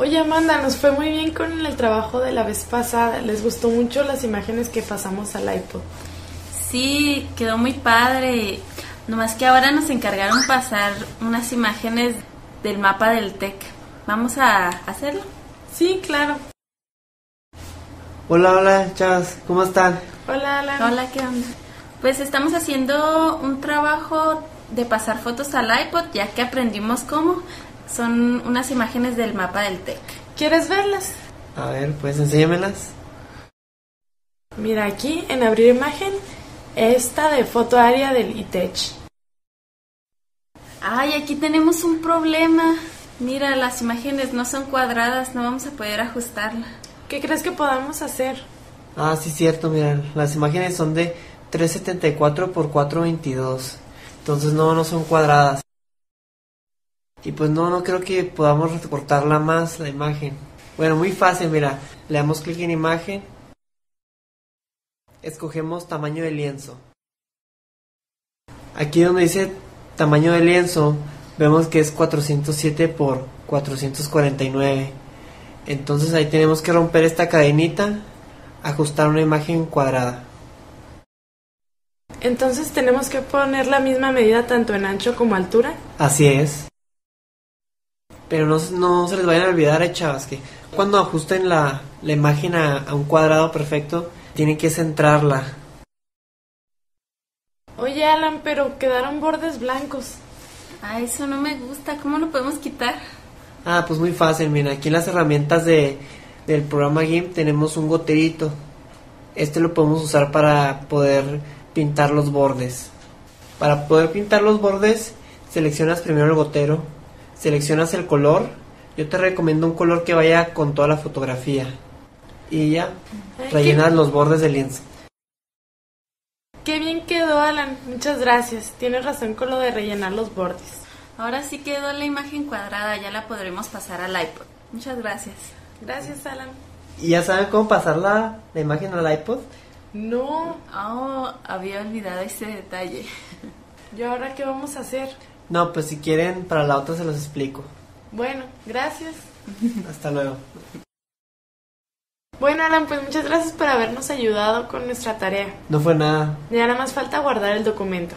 Oye Amanda, nos fue muy bien con el trabajo de la vez pasada. ¿Les gustó mucho las imágenes que pasamos al iPod? Sí, quedó muy padre. Nomás que ahora nos encargaron pasar unas imágenes del mapa del TEC. ¿Vamos a hacerlo? Sí, claro. Hola, hola, chavas, ¿cómo están? Hola, Alan. Hola, ¿qué onda? Pues estamos haciendo un trabajo de pasar fotos al iPod, ya que aprendimos cómo. Son unas imágenes del mapa del TEC. ¿Quieres verlas? A ver, pues enséñamelas. Mira aquí en abrir imagen, esta de foto área del ITECH. Ay, aquí tenemos un problema. Mira, las imágenes no son cuadradas, no vamos a poder ajustarla. ¿Qué crees que podamos hacer? Ah, sí, cierto, mira, las imágenes son de 374 por 422. Entonces no, no son cuadradas. Y pues no, no creo que podamos recortarla más la imagen. Bueno, muy fácil, mira, le damos clic en imagen. Escogemos tamaño de lienzo. Aquí donde dice tamaño de lienzo, vemos que es 407 por 449. Entonces ahí tenemos que romper esta cadenita, ajustar una imagen cuadrada. Entonces tenemos que poner la misma medida tanto en ancho como altura. Así es. Pero no, no se les vayan a olvidar, eh, chavas, que cuando ajusten la, la imagen a, a un cuadrado perfecto, tienen que centrarla. Oye Alan, pero quedaron bordes blancos. Ah, eso no me gusta. ¿Cómo lo podemos quitar? Ah, pues muy fácil, mira, aquí en las herramientas de, del programa GIMP tenemos un goterito. Este lo podemos usar para poder pintar los bordes. Para poder pintar los bordes, seleccionas primero el gotero, seleccionas el color. Yo te recomiendo un color que vaya con toda la fotografía. Y ya, Ay, rellenas los bordes del lienzo. Qué bien quedó Alan, muchas gracias. Tienes razón con lo de rellenar los bordes. Ahora sí quedó la imagen cuadrada, ya la podremos pasar al iPod. Muchas gracias. Gracias Alan. ¿Y ya saben cómo pasar la, la imagen al iPod? No, Oh, había olvidado ese detalle. ¿y ahora qué vamos a hacer? No, pues si quieren, para la otra se los explico. Bueno, gracias. Hasta luego. Bueno Alan, pues muchas gracias por habernos ayudado con nuestra tarea. No fue nada. Ya nada más falta guardar el documento.